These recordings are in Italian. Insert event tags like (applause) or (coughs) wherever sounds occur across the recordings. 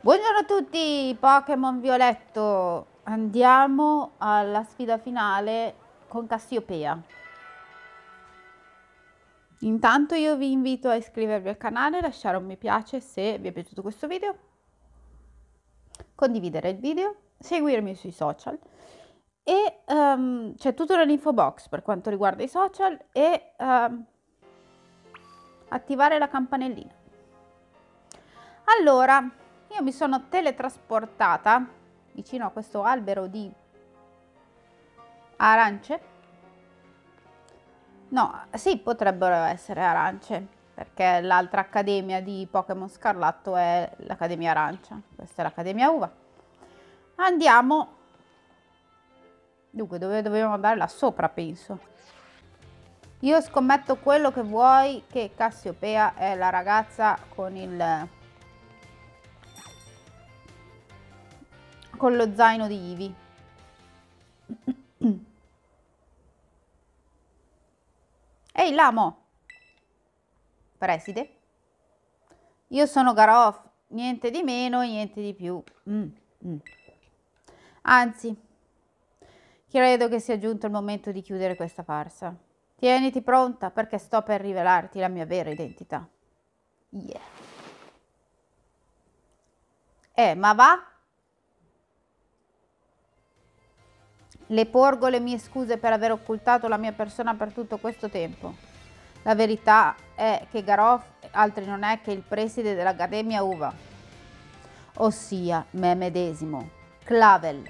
Buongiorno a tutti, Pokémon Violetto. Andiamo alla sfida finale con Cassiopea. Intanto io vi invito a iscrivervi al canale, lasciare un mi piace se vi è piaciuto questo video, condividere il video, seguirmi sui social e um, c'è tutto nell'info box per quanto riguarda i social e um, attivare la campanellina. Allora, io mi sono teletrasportata vicino a questo albero di arance. No, sì, potrebbero essere arance, perché l'altra accademia di Pokémon Scarlatto è l'Accademia Arancia. Questa è l'Accademia Uva. Andiamo. Dunque, dove dobbiamo andare? Là sopra, penso. Io scommetto quello che vuoi, che Cassiopea è la ragazza con il con lo zaino di Ivi. Ehi, Lamo! Preside? Io sono Garof, niente di meno, niente di più. Mm, mm. Anzi, credo che sia giunto il momento di chiudere questa farsa. Tieniti pronta perché sto per rivelarti la mia vera identità. Yeah. Eh, ma va? Le porgo le mie scuse per aver occultato la mia persona per tutto questo tempo. La verità è che Garof altri non è che il preside dell'Accademia Uva, ossia me medesimo, Clavel.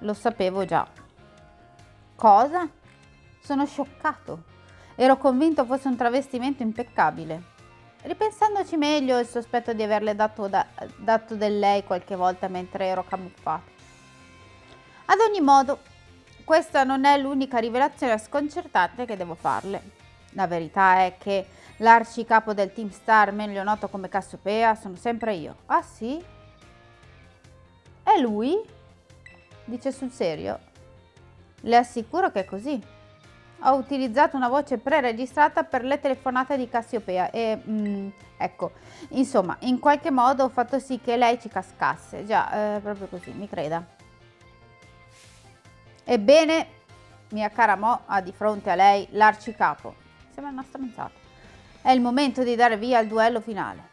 Lo sapevo già. Cosa? Sono scioccato. Ero convinto fosse un travestimento impeccabile. Ripensandoci meglio, il sospetto di averle dato, da, dato del lei qualche volta mentre ero camuffato. Ad ogni modo, questa non è l'unica rivelazione sconcertante che devo farle. La verità è che l'arcicapo del Team Star, meglio noto come Cassiopea, sono sempre io. Ah sì? È lui? Dice sul serio? Le assicuro che è così. Ho utilizzato una voce pre-registrata per le telefonate di Cassiopea e, mm, ecco, insomma, in qualche modo ho fatto sì che lei ci cascasse. Già, eh, proprio così, mi creda. Ebbene, mia cara Mo ha di fronte a lei l'arcicapo. Sembra una stronzata. È il momento di dare via al duello finale.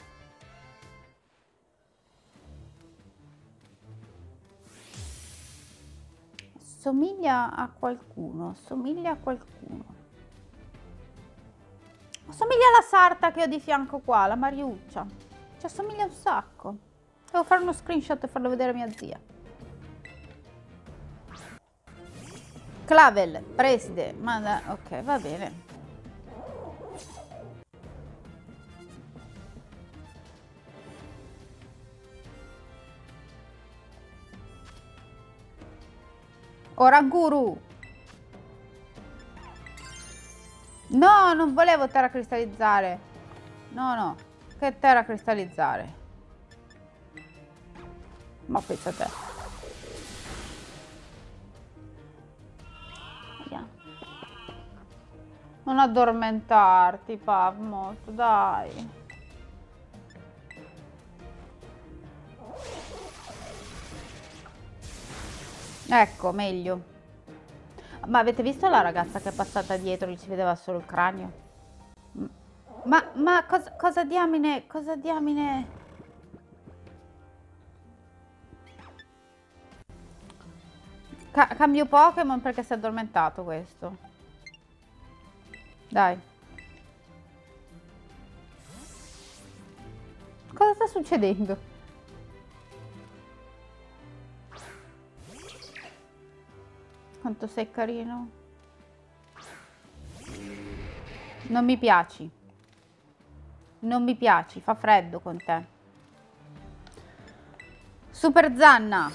Somiglia a qualcuno, somiglia a qualcuno. Somiglia alla sarta che ho di fianco qua, la Mariuccia. Ci assomiglia un sacco. Devo fare uno screenshot e farlo vedere a mia zia. Clavel, preside, manda, ok, va bene. Oranguru. No, non volevo terra cristallizzare. No, no, che terra cristallizzare. Ma pensa a te. Non addormentarti, Pav, dai. Ecco, meglio. Ma avete visto la ragazza che è passata dietro, gli si vedeva solo il cranio? Ma, ma cosa, cosa diamine, cosa diamine... Ca cambio Pokémon perché si è addormentato questo. Dai. Cosa sta succedendo? Quanto sei carino. Non mi piaci. Non mi piaci, fa freddo con te. Super Zanna.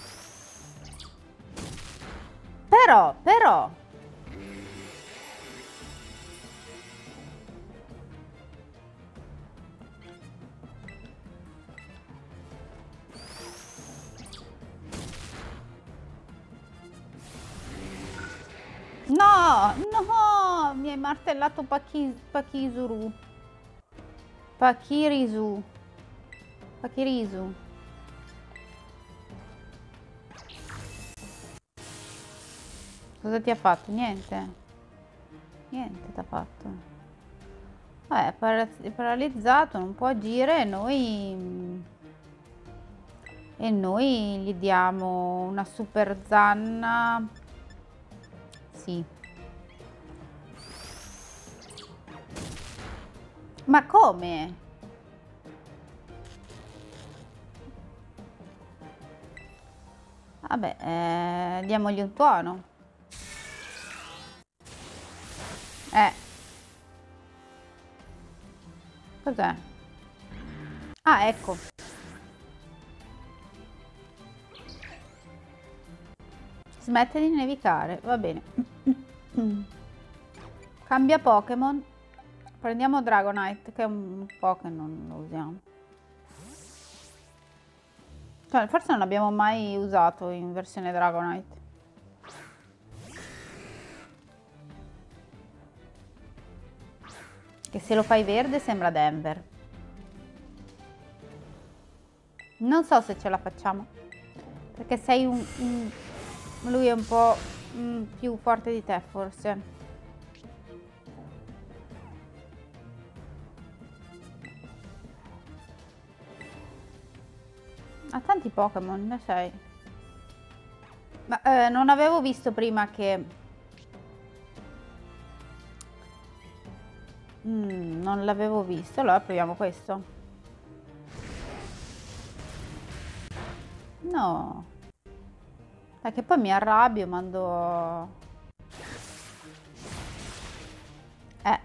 Però, però, No, mi hai martellato Paki, Pakizuru. Pakirisu. Pakirisu. Cosa ti ha fatto? Niente. Niente ti ha fatto. Vabbè, è paralizzato, non può agire e noi... E noi gli diamo una super zanna. Sì. Ma come? Vabbè, eh, diamogli un tuono. Eh. Cos'è? Ah, ecco. Smette di nevicare, va bene. (coughs) Cambia Pokémon. Prendiamo Dragonite, che è un po' che non lo usiamo. Cioè, forse non l'abbiamo mai usato in versione Dragonite. Che se lo fai verde sembra Denver. Non so se ce la facciamo. Perché sei un... un lui è un po' mm, più forte di te forse. Ha tanti Pokémon, ne sei. Ma eh, non avevo visto prima che Mm, non l'avevo visto, allora proviamo questo. No. Perché poi mi arrabbio, mando... Eh.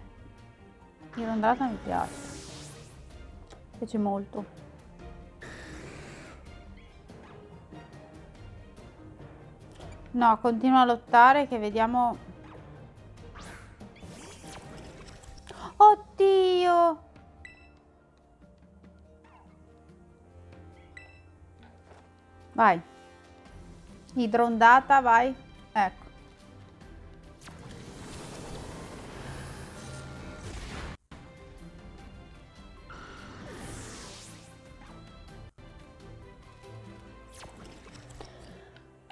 Irondata mi piace. Mi piace molto. No, continua a lottare che vediamo Oddio! Vai. Idrondata, vai. Ecco.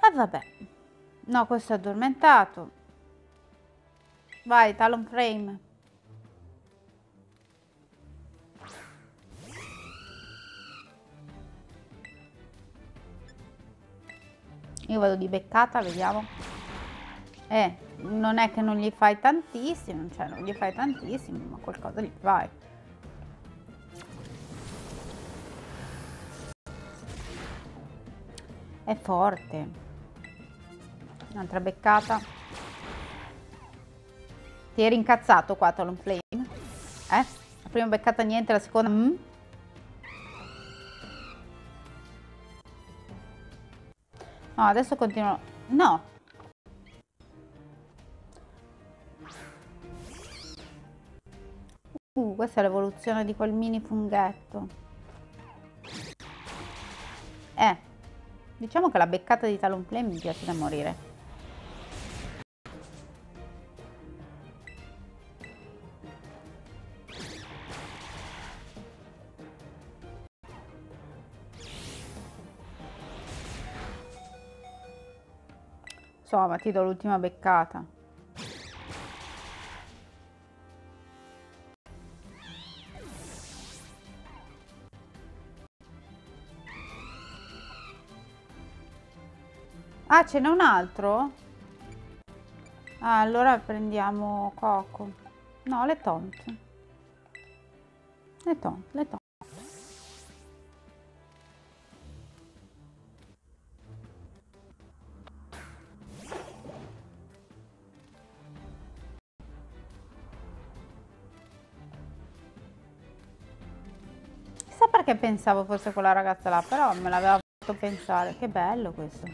E ah, vabbè. No, questo è addormentato. Vai, Talon Frame. Io vado di beccata, vediamo. Eh, non è che non gli fai tantissimo, cioè non gli fai tantissimo, ma qualcosa gli fai. È forte. Un'altra beccata. Ti eri incazzato qua, Talon Flame? Eh? La prima beccata niente, la seconda... Mm? No, adesso continuo. No. Uh, questa è l'evoluzione di quel mini funghetto. Eh. Diciamo che la beccata di Talonflame mi piace da morire. Insomma, ti do l'ultima beccata. Ah, ce n'è un altro? Ah, allora prendiamo Coco. No, le taunt. Le taunt, le taunt. Pensavo fosse quella ragazza là, però me l'aveva fatto pensare. Che bello questo.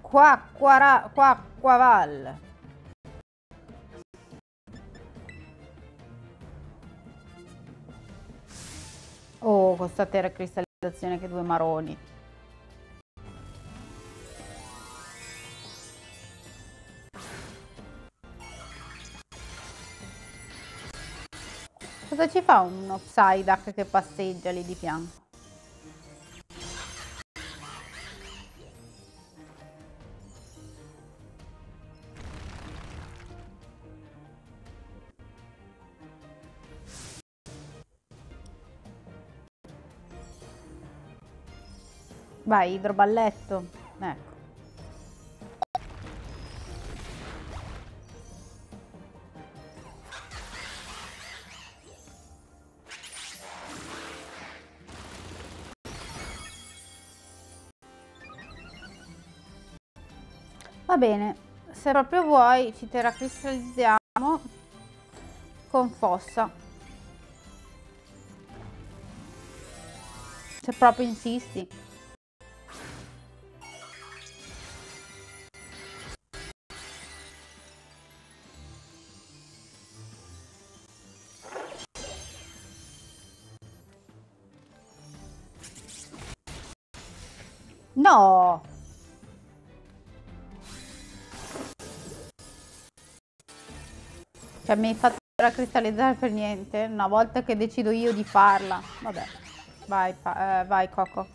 Qua, qua, val. Oh, questa terra cristallizzazione che due maroni. Cosa ci fa uno Psyduck che passeggia lì di fianco? Vai, idroballetto. Ecco. Va bene, se proprio vuoi ci teracristallizziamo con fossa. Se proprio insisti. Cioè mi hai fatto cristallizzare per niente, una volta che decido io di farla. Vabbè, vai, eh, vai Coco.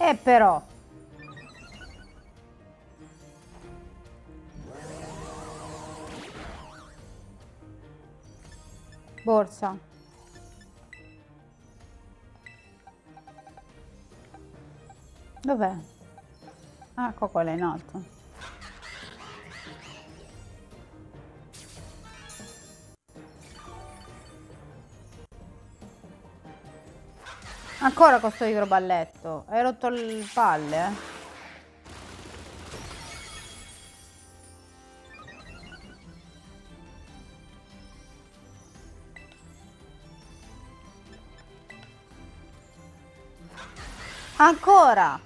E però Borsa. Dov'è? Ah, ecco quella in alto. Ancora questo idroballetto. Hai rotto il palle, eh? Ancora!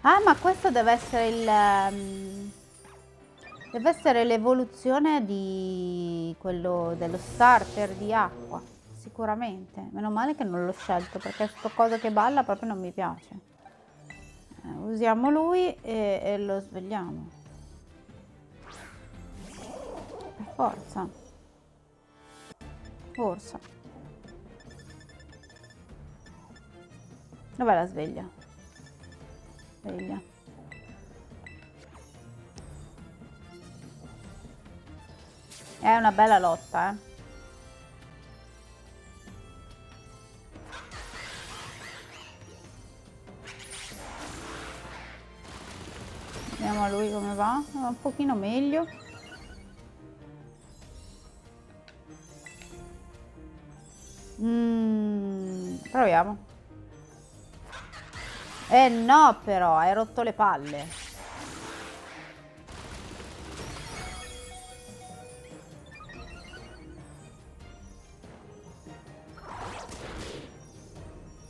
Ah, ma questo deve essere il... Um, deve essere l'evoluzione di quello dello starter di acqua. Sicuramente. Meno male che non l'ho scelto perché sto coso che balla proprio non mi piace. Eh, usiamo lui e, e lo svegliamo. Per forza. Forza. Dov'è la sveglia? Sveglia. È una bella lotta, eh. Vediamo a lui come va. Un pochino meglio. Mm, proviamo. Eh no però, hai rotto le palle.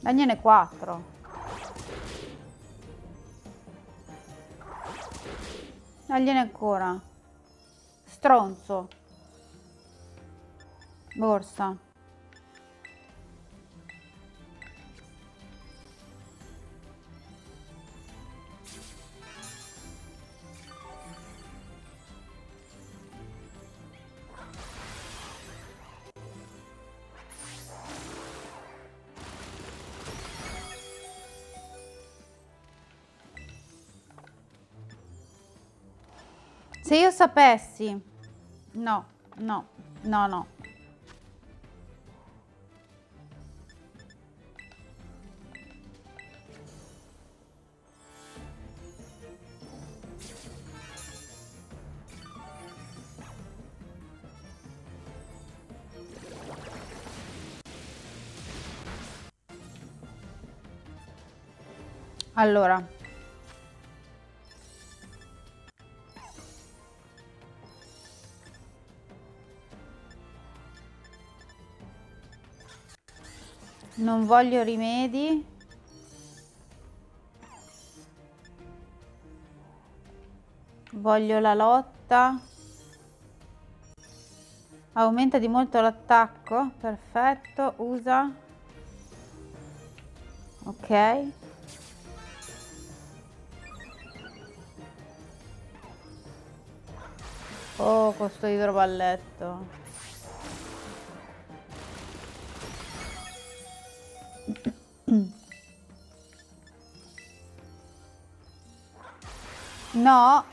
Dagliene 4. Dagliene ancora. Stronzo. Borsa. Se io sapessi... No, no, no, no. Allora, Non voglio rimedi. Voglio la lotta. Aumenta di molto l'attacco. Perfetto. Usa. Ok. Oh, questo idroballetto. No.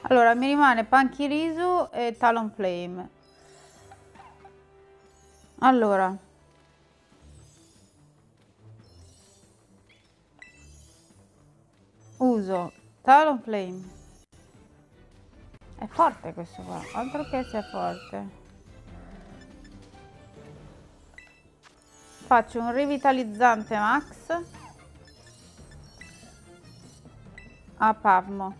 Allora, mi rimane Panchirisu e Talonflame. Allora. Uso Talonflame. È forte questo qua, altro che sia forte. Faccio un rivitalizzante max a Pavmo.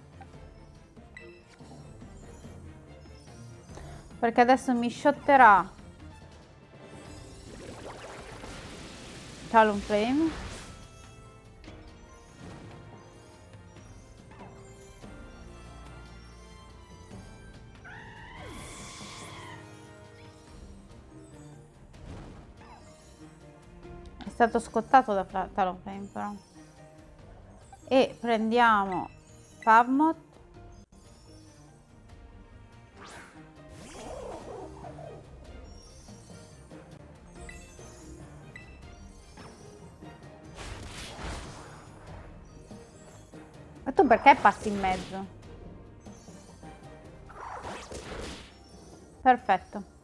Perché adesso mi shotterà Talon Flame stato scottato da Talonflame però e prendiamo Pavmot. Ma tu perché passi in mezzo? perfetto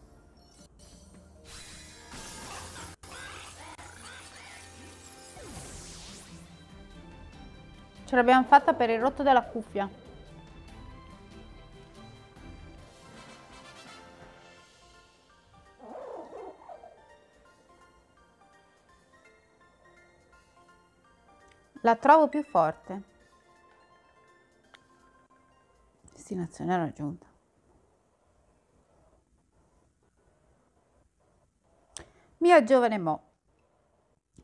Ce l'abbiamo fatta per il rotto della cuffia. La trovo più forte. Destinazione raggiunta. Mia giovane Mo.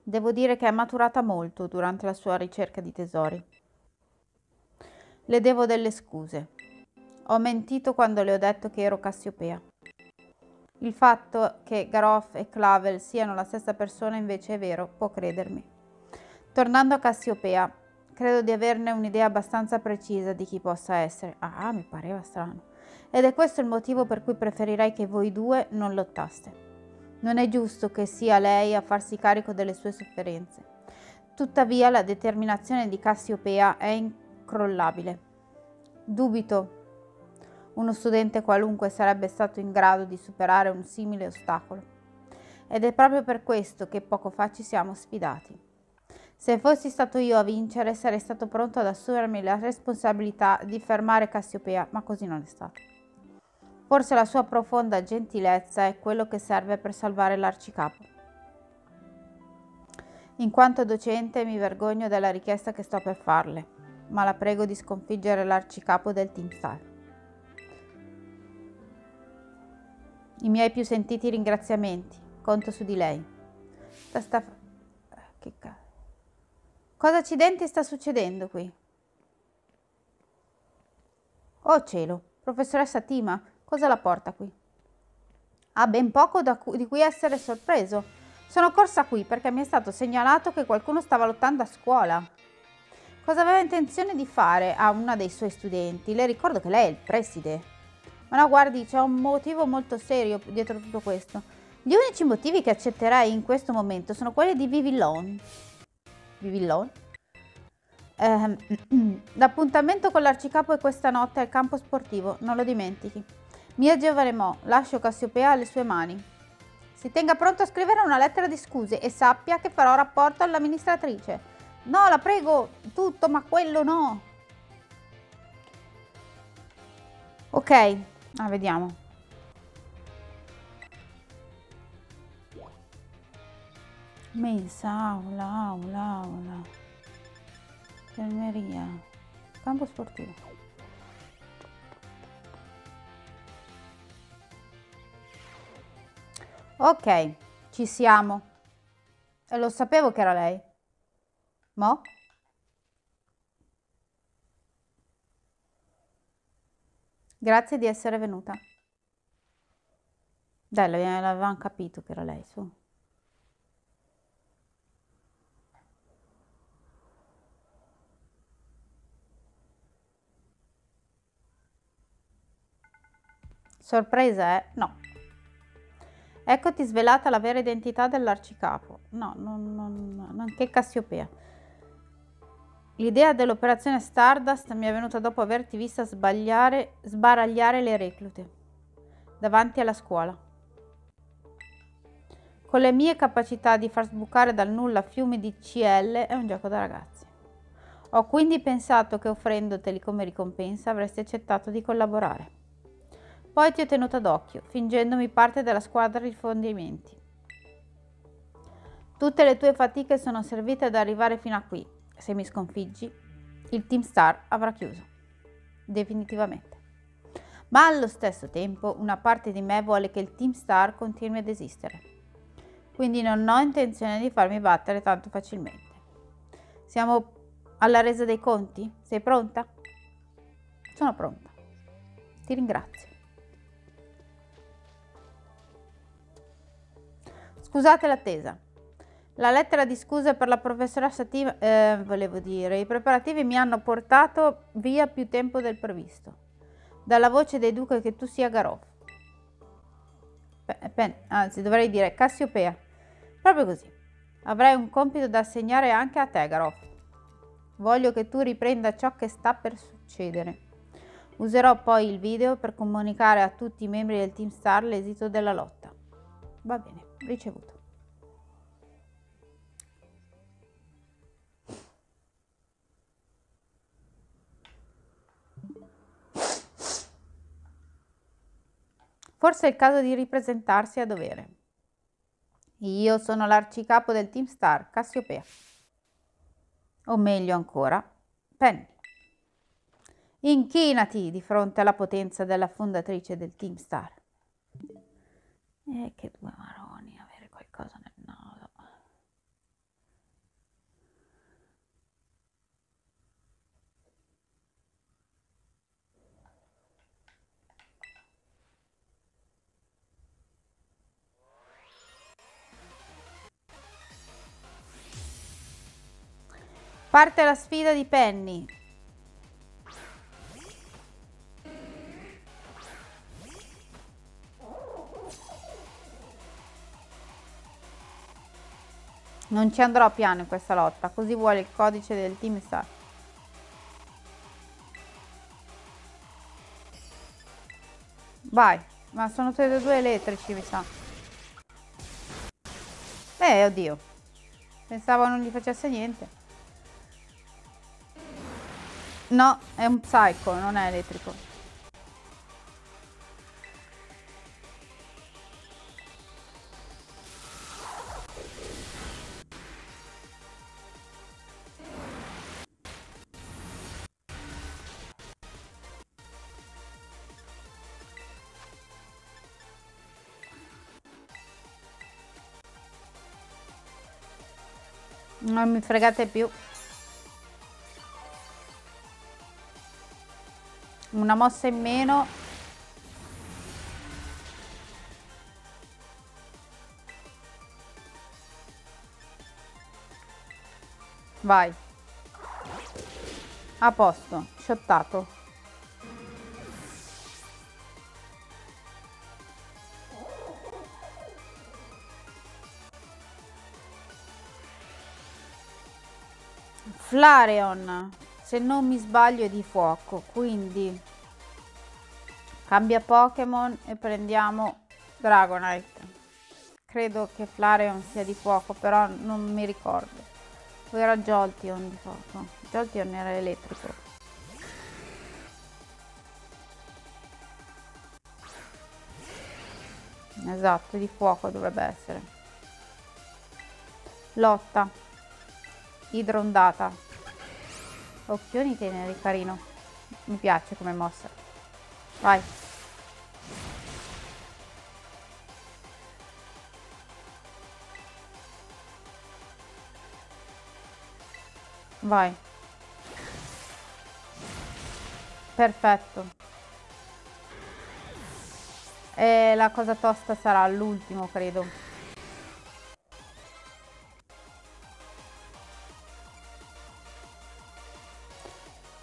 Devo dire che è maturata molto durante la sua ricerca di tesori. Le devo delle scuse. Ho mentito quando le ho detto che ero Cassiopea. Il fatto che Garoff e Clavel siano la stessa persona invece è vero, può credermi. Tornando a Cassiopea, credo di averne un'idea abbastanza precisa di chi possa essere. Ah, mi pareva strano. Ed è questo il motivo per cui preferirei che voi due non lottaste. Non è giusto che sia lei a farsi carico delle sue sofferenze. Tuttavia la determinazione di Cassiopea è in crollabile. Dubito uno studente qualunque sarebbe stato in grado di superare un simile ostacolo. Ed è proprio per questo che poco fa ci siamo sfidati. Se fossi stato io a vincere, sarei stato pronto ad assumermi la responsabilità di fermare Cassiopea, ma così non è stato. Forse la sua profonda gentilezza è quello che serve per salvare l'arcicapo. In quanto docente mi vergogno della richiesta che sto per farle ma la prego di sconfiggere l'arcicapo del Team Star. I miei più sentiti ringraziamenti. Conto su di lei. Sta, sta... Che cazzo. Cosa accidenti sta succedendo qui? Oh cielo, professoressa Tima, cosa la porta qui? Ha ben poco cu di cui essere sorpreso. Sono corsa qui perché mi è stato segnalato che qualcuno stava lottando a scuola. Cosa aveva intenzione di fare a una dei suoi studenti? Le ricordo che lei è il preside. Ma no, guardi, c'è un motivo molto serio dietro tutto questo. Gli unici motivi che accetterei in questo momento sono quelli di Vivillon. Vivillon? Eh, (clears throat) l'appuntamento con l'arcicapo è questa notte al campo sportivo, non lo dimentichi. Mia giovane Mo, lascio Cassiopea alle sue mani. Si tenga pronto a scrivere una lettera di scuse e sappia che farò rapporto all'amministratrice. No, la prego, tutto, ma quello no. Ok, ah, vediamo. Messa, aula, aula, aula. Infermeria. Campo sportivo. Ok, ci siamo. E lo sapevo che era lei. Mo? Grazie di essere venuta. Dai, l'avevamo capito che era lei, su. Sorpresa? Eh? No. Eccoti svelata la vera identità dell'arcicapo. No, non, non, non che Cassiopea. L'idea dell'operazione Stardust mi è venuta dopo averti vista sbaragliare le reclute davanti alla scuola. Con le mie capacità di far sbucare dal nulla fiumi di CL è un gioco da ragazzi. Ho quindi pensato che offrendoteli come ricompensa avresti accettato di collaborare. Poi ti ho tenuta d'occhio, fingendomi parte della squadra di fondimenti. Tutte le tue fatiche sono servite ad arrivare fino a qui. Se mi sconfiggi, il Team Star avrà chiuso. Definitivamente. Ma allo stesso tempo una parte di me vuole che il Team Star continui ad esistere. Quindi non ho intenzione di farmi battere tanto facilmente. Siamo alla resa dei conti? Sei pronta? Sono pronta. Ti ringrazio. Scusate l'attesa. La lettera di scusa per la professoressa Tim, eh, volevo dire, i preparativi mi hanno portato via più tempo del previsto. Dalla voce dei duca che tu sia Garof. Anzi, dovrei dire Cassiopea. Proprio così. Avrai un compito da assegnare anche a te, Garof. Voglio che tu riprenda ciò che sta per succedere. Userò poi il video per comunicare a tutti i membri del Team Star l'esito della lotta. Va bene, ricevuto. Forse è il caso di ripresentarsi a dovere. Io sono l'arcicapo del Team Star, Cassiopea. O meglio ancora, Penny. Inchinati di fronte alla potenza della fondatrice del Team Star. E che due maroni Parte la sfida di Penny. Non ci andrò piano in questa lotta, così vuole il codice del team Star. Vai, ma sono tutti e due elettrici, mi sa. Eh, oddio. Pensavo non gli facesse niente. No, è un psycho, non è elettrico. Non mi fregate più. Una mossa in meno. Vai. A posto shottato. Flareon se non mi sbaglio è di fuoco quindi cambia Pokémon e prendiamo Dragonite. Credo che Flareon sia di fuoco però non mi ricordo. O era Jolteon di fuoco. Jolteon era elettrico. Esatto di fuoco dovrebbe essere. Lotta. Idrondata Occhioni teneri, carino. Mi piace come mossa. Vai. Vai. Perfetto. E la cosa tosta sarà l'ultimo, credo.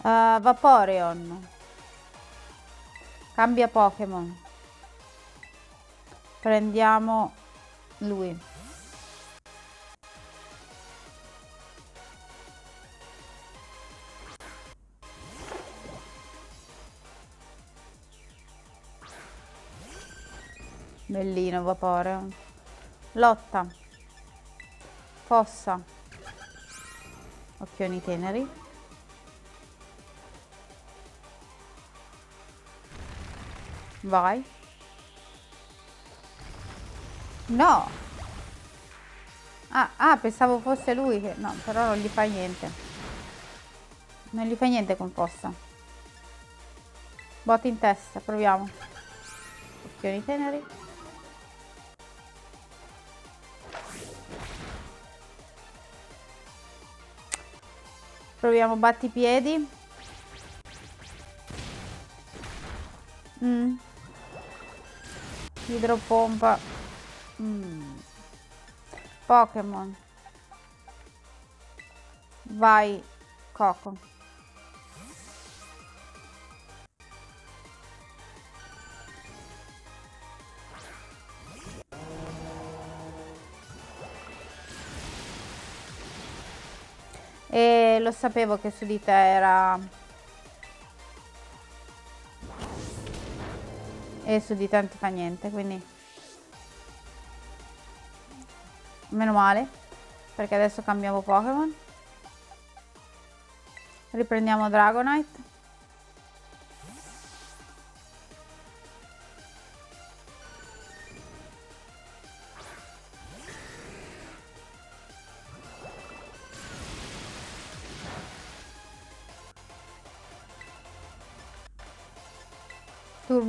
Uh, Vaporeon. Cambia Pokémon. Prendiamo lui. Bellino vapore. Lotta. Fossa. Occhioni teneri. Vai. No. Ah, ah, pensavo fosse lui che... No, però non gli fa niente. Non gli fa niente con fossa. Botte in testa, proviamo. Occhioni teneri. Proviamo battipiedi. Mm. Idropompa. Mm. Pokémon. Vai, Coco. E lo sapevo che su di te era... E su di te non ti fa niente, quindi... Meno male, perché adesso cambiamo Pokémon. Riprendiamo Dragonite.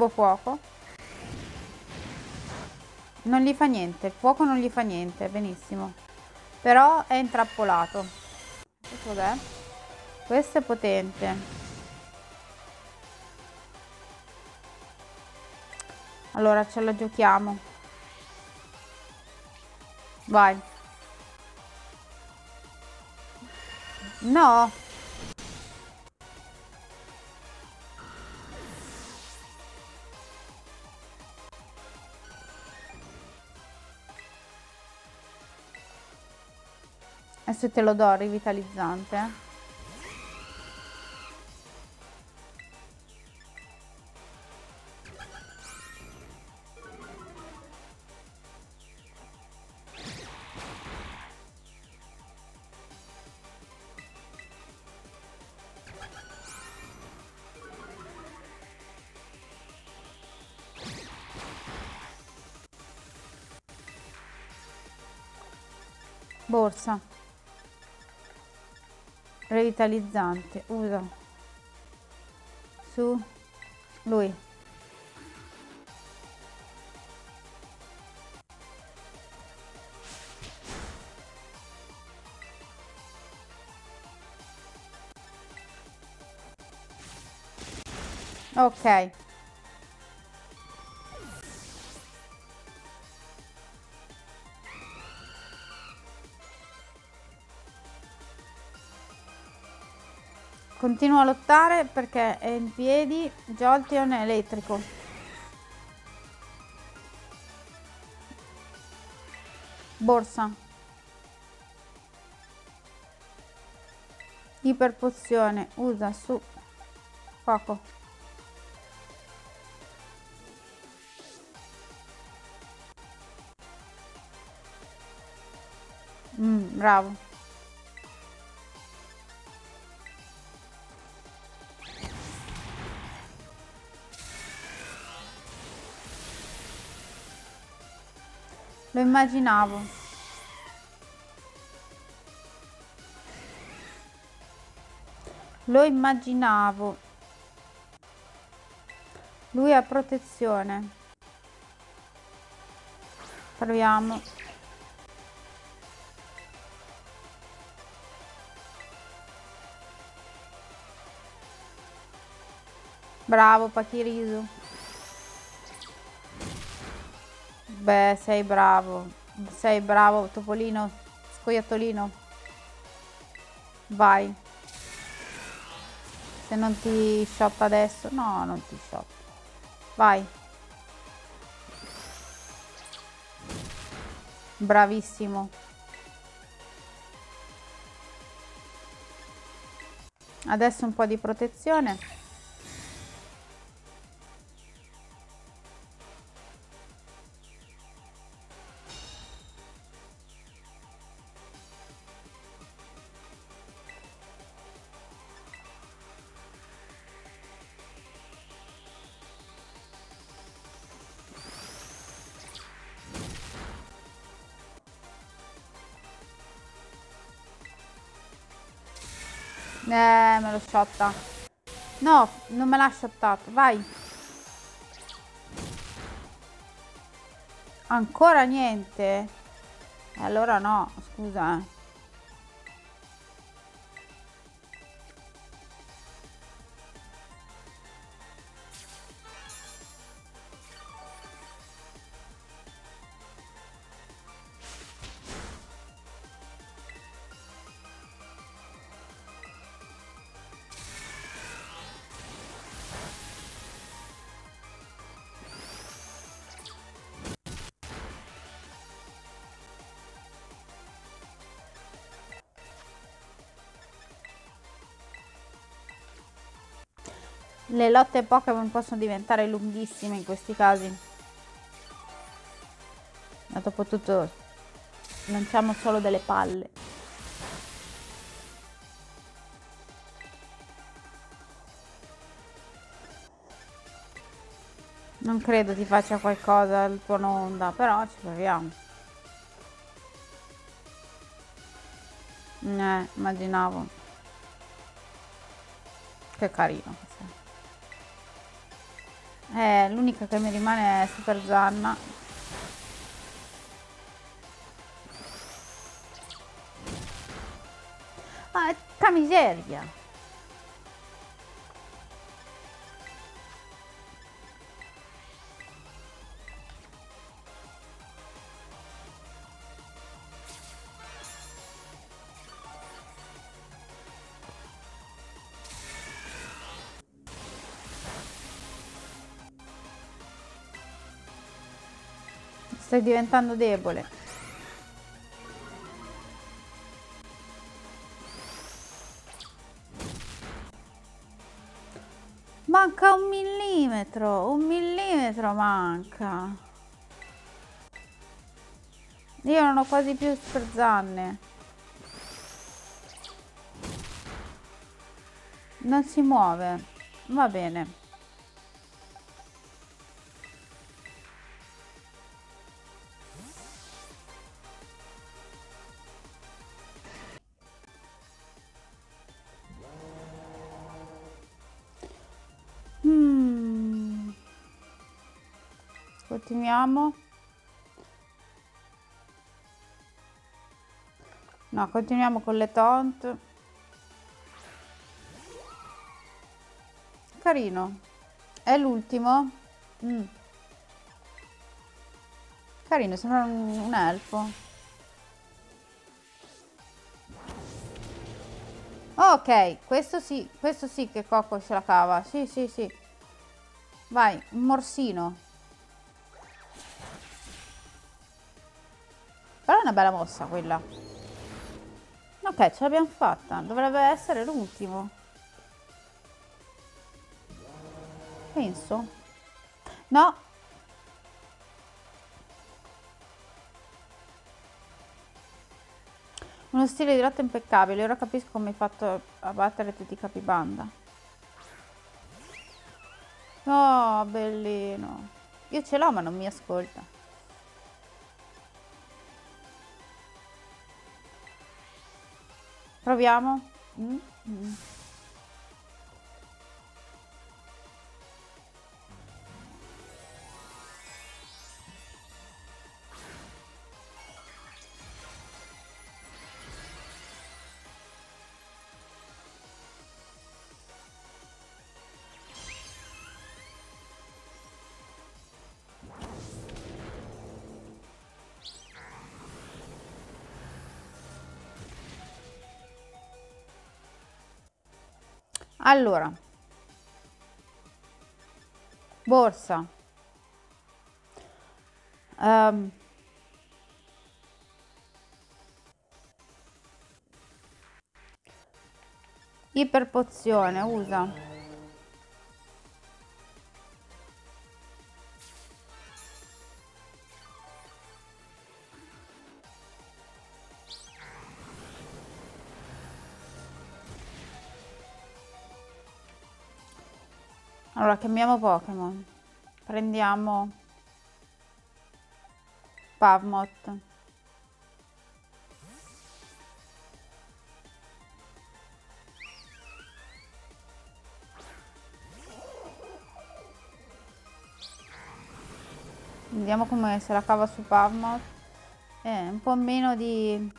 Turbo fuoco. Non gli fa niente, il fuoco non gli fa niente, benissimo. Però è intrappolato. Cos'è? Questo è potente. Allora ce la giochiamo. Vai. No. Adesso te lo do rivitalizzante. Borsa revitalizzante. Uso su. Lui. Ok Continuo a lottare perché è in piedi, Jolteon è elettrico. Borsa. Iperpozione, usa su poco. Mm, bravo. Immaginavo. Lo immaginavo. Lui ha protezione. Proviamo. Bravo Pachirisu. Beh, sei bravo. Sei bravo, Topolino. Scoiattolino. Vai. Se non ti shotta adesso. No, non ti shotta. Vai. Bravissimo. Adesso un po' di protezione. L'ho shotta. No, non me l'ha shottato. Vai. Ancora niente? Allora no, scusa. Le lotte Pokémon possono diventare lunghissime in questi casi. Ma dopo tutto lanciamo solo delle palle. Non credo ti faccia qualcosa il tuo onda, però ci proviamo. Eh, immaginavo. Che carino. Eh, l'unica che mi rimane è Super Zanna. Ah, miseria! Stai diventando debole. Manca un millimetro, un millimetro manca. Io non ho quasi più sferzanne. Non si muove. Va bene. Continuiamo. No, continuiamo con le taunt. Carino. È l'ultimo? Mm. Carino, sembra un, un elfo. Ok, questo sì, questo sì che Coco ce la cava. Sì, sì, sì. Vai, un morsino. Però è una bella mossa quella. Ok, ce l'abbiamo fatta. Dovrebbe essere l'ultimo. Penso. No. Uno stile di lotta impeccabile. Ora capisco come hai fatto a battere tutti i capibanda. Oh, bellino. Io ce l'ho ma non mi ascolta. Proviamo. Mm -hmm. allora. Borsa. Um, iperpozione usa. Allora, cambiamo Pokémon. Prendiamo Pavmot. Vediamo come se la cava su Pavmot. Eh, un po' meno di...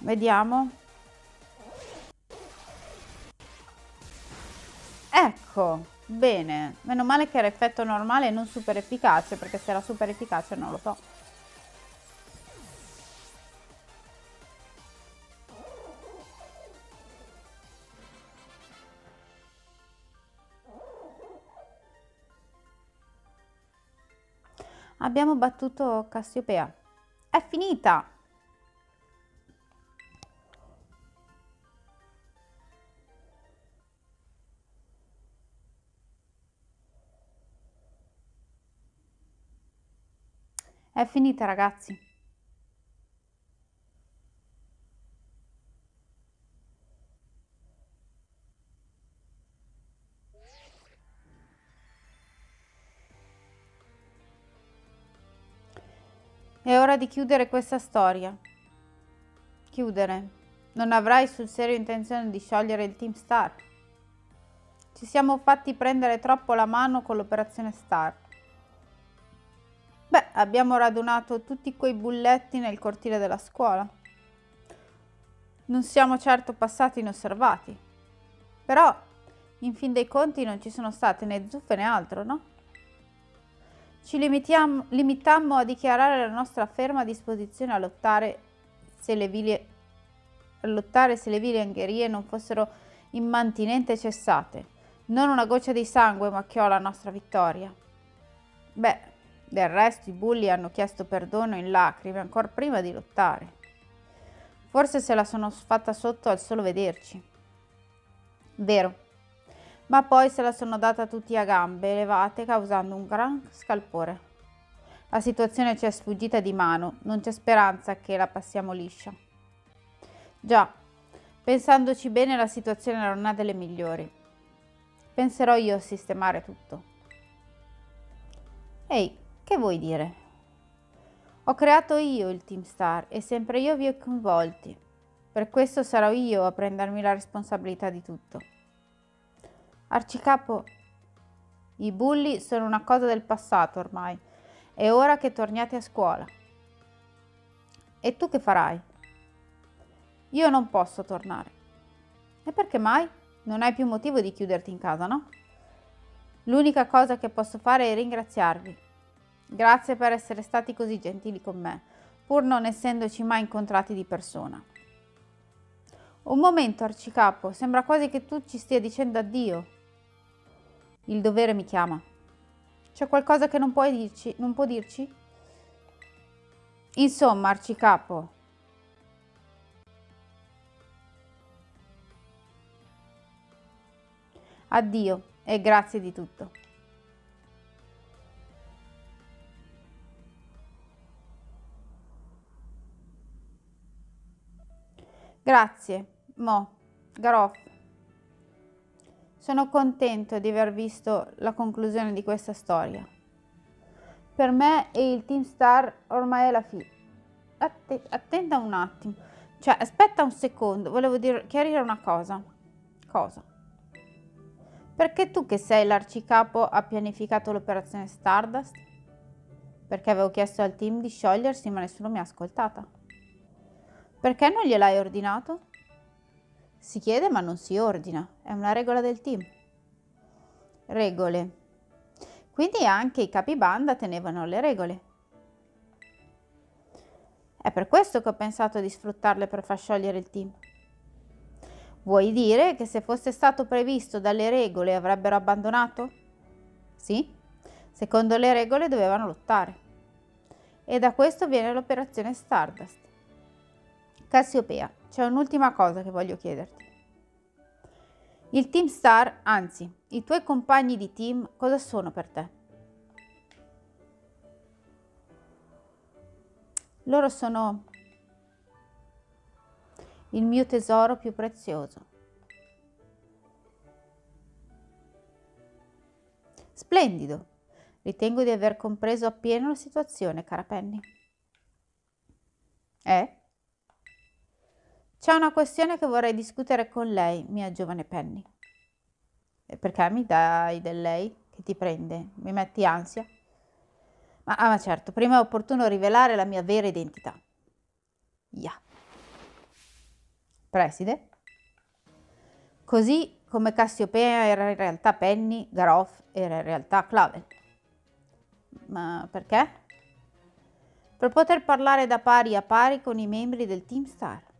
Vediamo. Ecco, bene. Meno male che era effetto normale e non super efficace, perché se era super efficace non lo so. Abbiamo battuto Cassiopea. È finita! È finita ragazzi. È ora di chiudere questa storia. Chiudere. Non avrai sul serio intenzione di sciogliere il Team Star. Ci siamo fatti prendere troppo la mano con l'operazione Star. Abbiamo radunato tutti quei bulletti nel cortile della scuola. Non siamo certo passati inosservati. Però, in fin dei conti, non ci sono state né zuffe né altro, no? Ci limitammo a dichiarare la nostra ferma disposizione a lottare se le vili, lottare se le vili angherie non fossero immantinente cessate. Non una goccia di sangue macchiò la nostra vittoria. Beh, del resto i bulli hanno chiesto perdono in lacrime ancora prima di lottare. Forse se la sono fatta sotto al solo vederci. Vero, ma poi se la sono data tutti a gambe levate causando un gran scalpore. La situazione ci è sfuggita di mano, non c'è speranza che la passiamo liscia. Già, pensandoci bene la situazione non è delle migliori. Penserò io a sistemare tutto. Ehi, che vuoi dire? Ho creato io il Team Star e sempre io vi ho coinvolti. Per questo sarò io a prendermi la responsabilità di tutto. Arcicapo, i bulli sono una cosa del passato ormai. È ora che torniate a scuola. E tu che farai? Io non posso tornare. E perché mai? Non hai più motivo di chiuderti in casa, no? L'unica cosa che posso fare è ringraziarvi. Grazie per essere stati così gentili con me, pur non essendoci mai incontrati di persona. Un momento, Arcicapo, sembra quasi che tu ci stia dicendo addio. Il dovere mi chiama. C'è qualcosa che non puoi dirci? Non può dirci? Insomma, Arcicapo. Addio e grazie di tutto. Grazie, Mo, Garoff. Sono contento di aver visto la conclusione di questa storia. Per me e il Team Star ormai è la fine. Att- attenta un attimo. Cioè, aspetta un secondo, volevo chiarire una cosa. Cosa? Perché tu che sei l'arcicapo ha pianificato l'operazione Stardust? Perché avevo chiesto al team di sciogliersi ma nessuno mi ha ascoltata. Perché non gliel'hai ordinato? Si chiede ma non si ordina, è una regola del team. Regole. Quindi anche i capibanda tenevano le regole. È per questo che ho pensato di sfruttarle per far sciogliere il team. Vuoi dire che se fosse stato previsto dalle regole avrebbero abbandonato? Sì, secondo le regole dovevano lottare. E da questo viene l'operazione Stardust. Cassiopea, c'è un'ultima cosa che voglio chiederti. Il Team Star, anzi, i tuoi compagni di team, cosa sono per te? Loro sono il mio tesoro più prezioso. Splendido! Ritengo di aver compreso appieno la situazione, cara Penny. Eh? C'è una questione che vorrei discutere con lei, mia giovane Penny. E perché mi dai del lei che ti prende? Mi metti ansia? Ma, ah, ma certo, prima è opportuno rivelare la mia vera identità. Yeah. Preside? Così come Cassiopea era in realtà Penny, Garoff era in realtà Clavel. Ma perché? Per poter parlare da pari a pari con i membri del Team Star.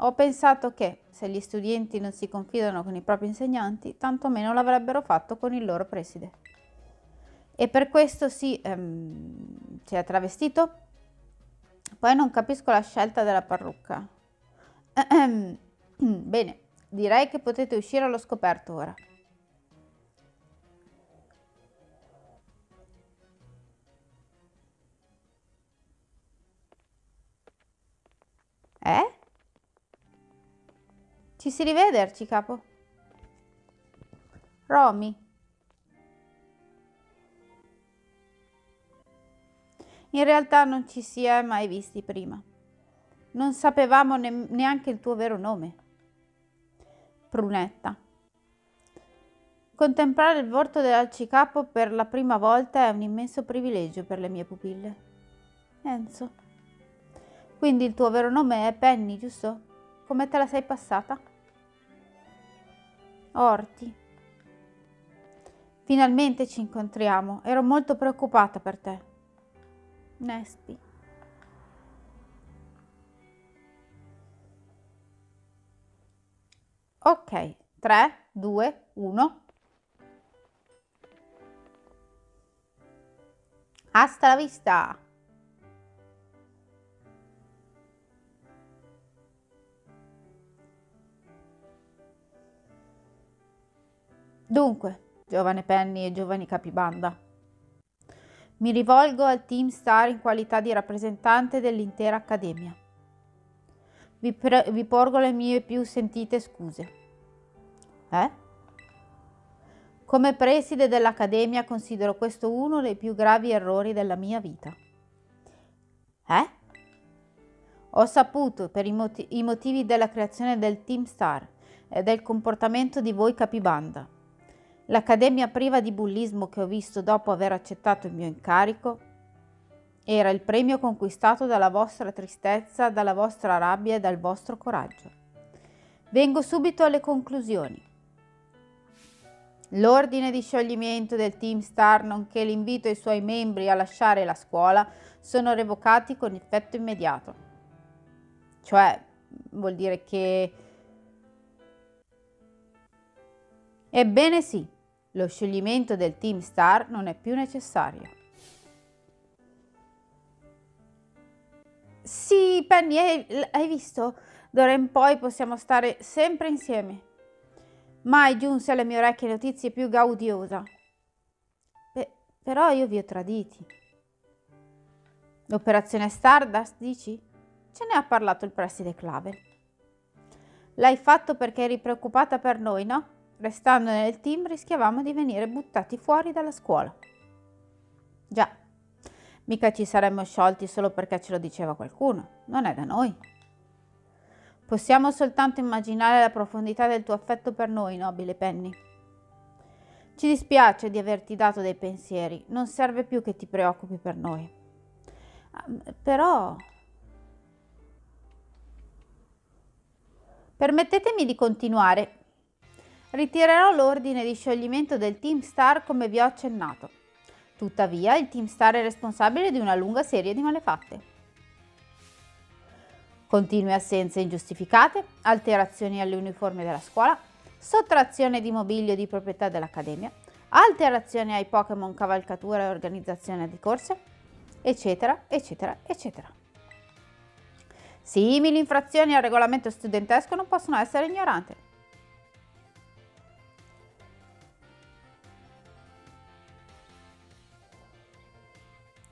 Ho pensato che, se gli studenti non si confidano con i propri insegnanti, tantomeno l'avrebbero fatto con il loro preside. E per questo si, ehm, si è travestito? Poi non capisco la scelta della parrucca. (clears throat) Bene, direi che potete uscire allo scoperto ora. Eh? Ci si rivederci, capo. Romy. In realtà non ci si è mai visti prima. Non sapevamo ne- neanche il tuo vero nome. Prunetta. Contemplare il volto dell'alcicapo per la prima volta è un immenso privilegio per le mie pupille. Enzo. Quindi il tuo vero nome è Penny, giusto? Come te la sei passata? Orti. Finalmente ci incontriamo. Ero molto preoccupata per te. Nespi. Ok, 3, 2, 1. Hasta la vista! Dunque, giovane Penny e giovani capibanda, mi rivolgo al Team Star in qualità di rappresentante dell'intera Accademia. Vi, pre- vi porgo le mie più sentite scuse. Eh? Come preside dell'Accademia considero questo uno dei più gravi errori della mia vita. Eh? Ho saputo, per i, moti- i motivi della creazione del Team Star e del comportamento di voi capibanda, L'accademia priva di bullismo che ho visto dopo aver accettato il mio incarico era il premio conquistato dalla vostra tristezza, dalla vostra rabbia e dal vostro coraggio. Vengo subito alle conclusioni. L'ordine di scioglimento del Team Star, nonché l'invito ai suoi membri a lasciare la scuola, sono revocati con effetto immediato. Cioè, vuol dire che... Ebbene sì, lo scioglimento del Team Star non è più necessario. Sì, Penny, hai, hai visto? D'ora in poi possiamo stare sempre insieme. Mai giunse alle mie orecchie notizie più gaudiosa. Beh, però io vi ho traditi. L'operazione Stardust, dici? Ce ne ha parlato il preside Clavel. L'hai fatto perché eri preoccupata per noi, no? Restando nel team rischiavamo di venire buttati fuori dalla scuola. Già, mica ci saremmo sciolti solo perché ce lo diceva qualcuno, non è da noi. Possiamo soltanto immaginare la profondità del tuo affetto per noi, nobile Penny. Ci dispiace di averti dato dei pensieri, non serve più che ti preoccupi per noi. Però... Permettetemi di continuare ritirerò l'ordine di scioglimento del Team Star come vi ho accennato. Tuttavia, il Team Star è responsabile di una lunga serie di malefatte. Continue assenze ingiustificate, alterazioni alle uniformi della scuola, sottrazione di mobilio di proprietà dell'Accademia, alterazioni ai Pokémon cavalcatura e organizzazione di corse, eccetera, eccetera, eccetera. Simili infrazioni al regolamento studentesco non possono essere ignorate.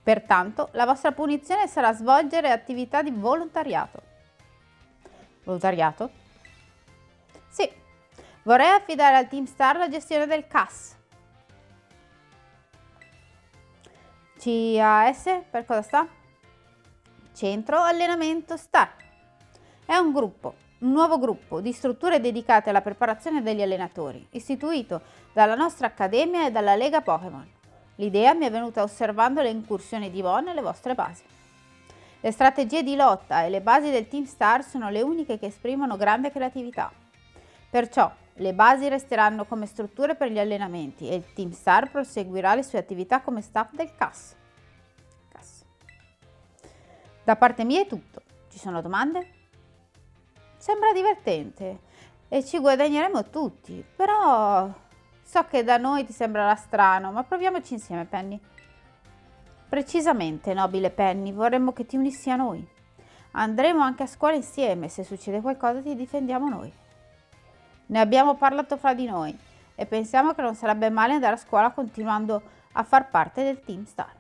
Pertanto, la vostra punizione sarà svolgere attività di volontariato. Volontariato? Sì. Vorrei affidare al Team Star la gestione del CAS. CAS per cosa sta? Centro Allenamento Star. È un gruppo, un nuovo gruppo di strutture dedicate alla preparazione degli allenatori, istituito dalla nostra accademia e dalla Lega Pokémon. L'idea mi è venuta osservando le incursioni di Von nelle vostre basi. Le strategie di lotta e le basi del Team Star sono le uniche che esprimono grande creatività. Perciò le basi resteranno come strutture per gli allenamenti e il Team Star proseguirà le sue attività come staff del CAS. CAS. Da parte mia è tutto. Ci sono domande? Sembra divertente e ci guadagneremo tutti, però So che da noi ti sembrerà strano, ma proviamoci insieme, Penny. Precisamente, nobile Penny, vorremmo che ti unissi a noi. Andremo anche a scuola insieme, se succede qualcosa ti difendiamo noi. Ne abbiamo parlato fra di noi e pensiamo che non sarebbe male andare a scuola continuando a far parte del Team Star.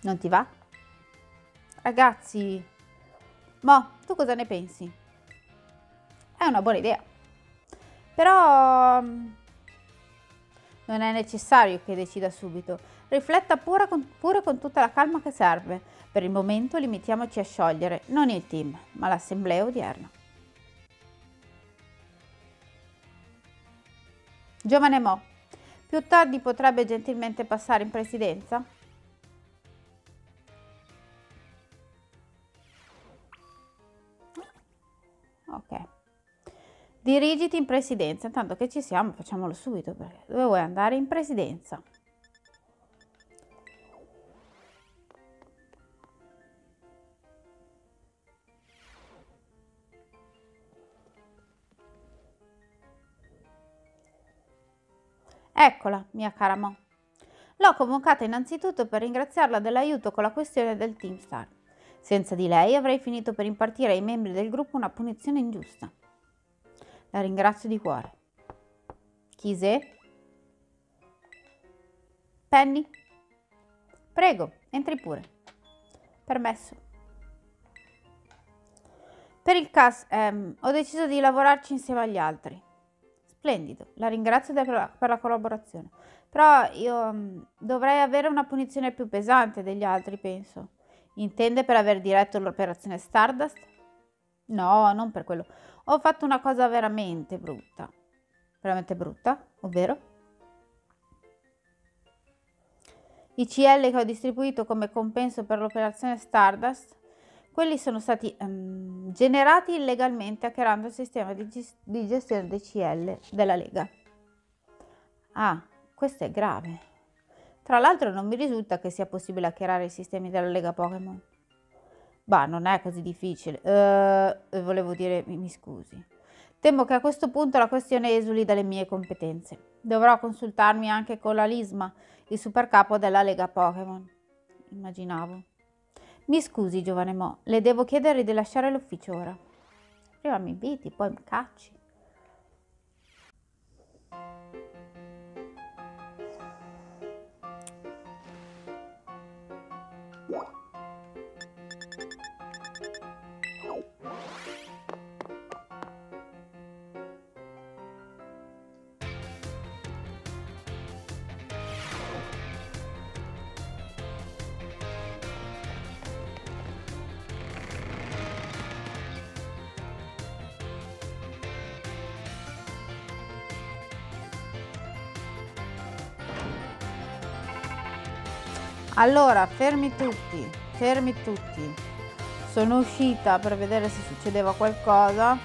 Non ti va? Ragazzi, Mo, tu cosa ne pensi? È una buona idea. Però mm, non è necessario che decida subito. Rifletta pure con, pure con tutta la calma che serve. Per il momento limitiamoci a sciogliere non il team, ma l'assemblea odierna. Giovane Mo, più tardi potrebbe gentilmente passare in presidenza? Dirigiti in presidenza. Intanto che ci siamo, facciamolo subito. Perché dove vuoi andare? In presidenza. Eccola, mia cara Mo. L'ho convocata innanzitutto per ringraziarla dell'aiuto con la questione del Team Star. Senza di lei avrei finito per impartire ai membri del gruppo una punizione ingiusta. La ringrazio di cuore. Chise? Penny? Prego, entri pure. Permesso. Per il CAS ehm, ho deciso di lavorarci insieme agli altri. Splendido, la ringrazio per la, per la collaborazione. Però io um, dovrei avere una punizione più pesante degli altri, penso. Intende per aver diretto l'operazione Stardust? No, non per quello ho fatto una cosa veramente brutta. Veramente brutta, ovvero? I CL che ho distribuito come compenso per l'operazione Stardust, quelli sono stati um, generati illegalmente hackerando il sistema di, di gestione dei CL della Lega. Ah, questo è grave. Tra l'altro non mi risulta che sia possibile hackerare i sistemi della Lega Pokémon. Bah, non è così difficile. Uh, volevo dire, mi, mi scusi. Temo che a questo punto la questione esuli dalle mie competenze. Dovrò consultarmi anche con la Lisma, il supercapo della Lega Pokémon. Immaginavo. Mi scusi, giovane Mo, le devo chiedere di lasciare l'ufficio ora. Prima mi inviti, poi mi cacci. Allora, fermi tutti, fermi tutti. Sono uscita per vedere se succedeva qualcosa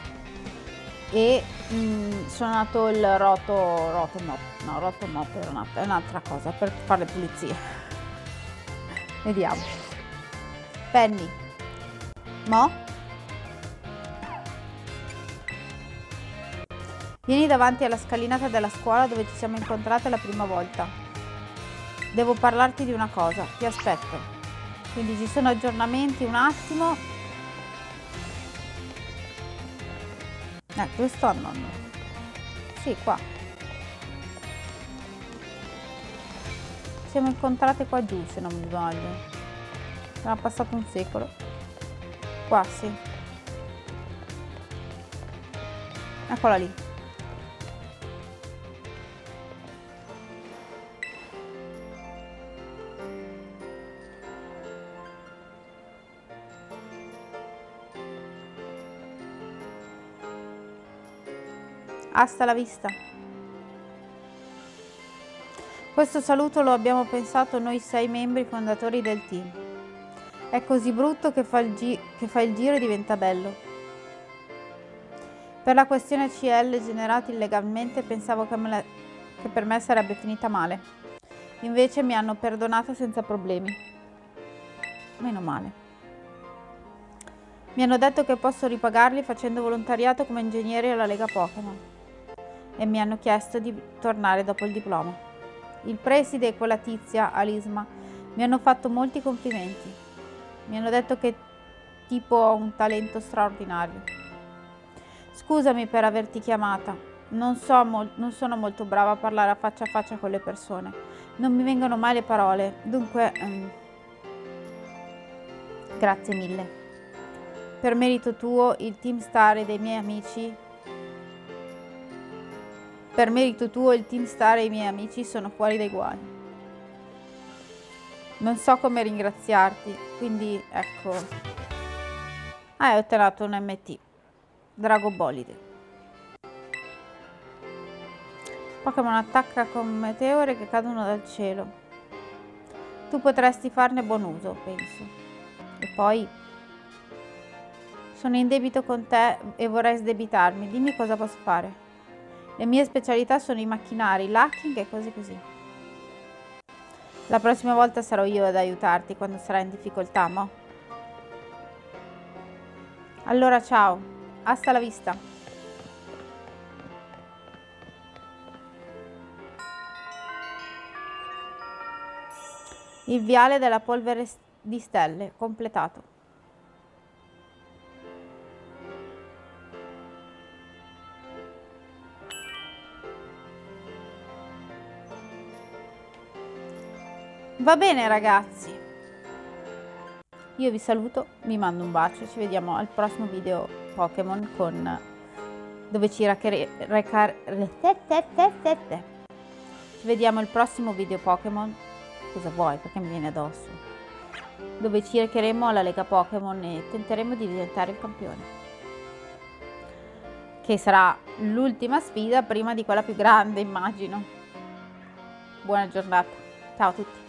e mh, mm, sono nato il roto, roto mop, no, roto mop è, una, è un'altra cosa per fare le pulizie. Vediamo. Penny. Mo? Vieni davanti alla scalinata della scuola dove ci siamo incontrate la prima volta devo parlarti di una cosa, ti aspetto. Quindi ci sono aggiornamenti, un attimo. Eh, dove sto nonno? Sì, qua. Siamo incontrate qua giù, se non mi sbaglio. Era passato un secolo. Qua, sì. Eccola lì. Hasta la vista. Questo saluto lo abbiamo pensato noi sei membri fondatori del team. È così brutto che fa il, gi- che fa il giro e diventa bello. Per la questione CL generata illegalmente pensavo che, la- che per me sarebbe finita male. Invece mi hanno perdonata senza problemi. Meno male. Mi hanno detto che posso ripagarli facendo volontariato come ingegnere alla Lega Pokémon e mi hanno chiesto di tornare dopo il diploma. Il preside e quella tizia, Alisma, mi hanno fatto molti complimenti. Mi hanno detto che tipo ho un talento straordinario. Scusami per averti chiamata. Non, so mol- non sono molto brava a parlare a faccia a faccia con le persone. Non mi vengono mai le parole. Dunque, um, grazie mille. Per merito tuo, il team star e dei miei amici per merito tuo il Team Star e i miei amici sono fuori dai guai. Non so come ringraziarti, quindi ecco. Ah, hai ottenuto un MT. Drago Bolide. Pokémon attacca con meteore che cadono dal cielo. Tu potresti farne buon uso, penso. E poi... Sono in debito con te e vorrei sdebitarmi. Dimmi cosa posso fare. Le mie specialità sono i macchinari, l'hacking e cose così. La prossima volta sarò io ad aiutarti quando sarai in difficoltà, mo? Allora ciao, hasta la vista. Il viale della polvere di stelle, completato. Va bene ragazzi, io vi saluto, vi mando un bacio, ci vediamo al prossimo video Pokémon con dove ci recar... Ci vediamo al prossimo video Pokémon, cosa vuoi perché mi viene addosso, dove ci recheremo alla Lega Pokémon e tenteremo di diventare il campione. Che sarà l'ultima sfida prima di quella più grande immagino. Buona giornata, ciao a tutti.